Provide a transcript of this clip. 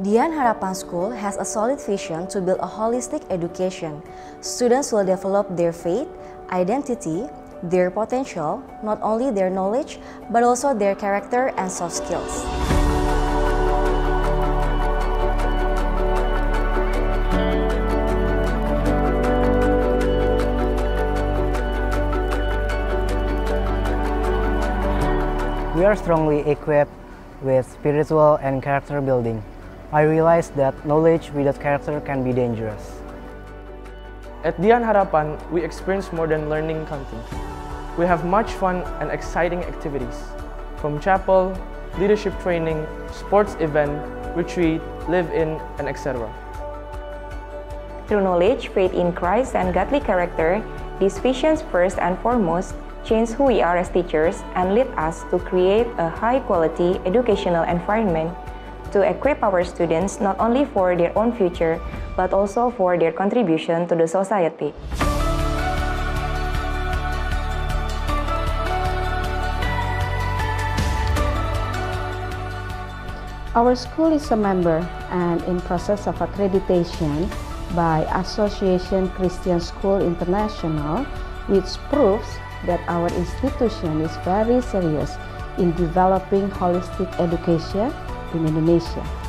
Dian Harapan School has a solid vision to build a holistic education. Students will develop their faith, identity, their potential, not only their knowledge, but also their character and soft skills. We are strongly equipped with spiritual and character building. I realized that knowledge without character can be dangerous. At Dian Harapan, we experience more than learning content. We have much fun and exciting activities, from chapel, leadership training, sports event, retreat, live-in, and etc. Through knowledge, faith in Christ, and godly character, these visions first and foremost change who we are as teachers and lead us to create a high-quality educational environment to equip our students not only for their own future, but also for their contribution to the society. Our school is a member and in process of accreditation by Association Christian School International, which proves that our institution is very serious in developing holistic education in Indonesia.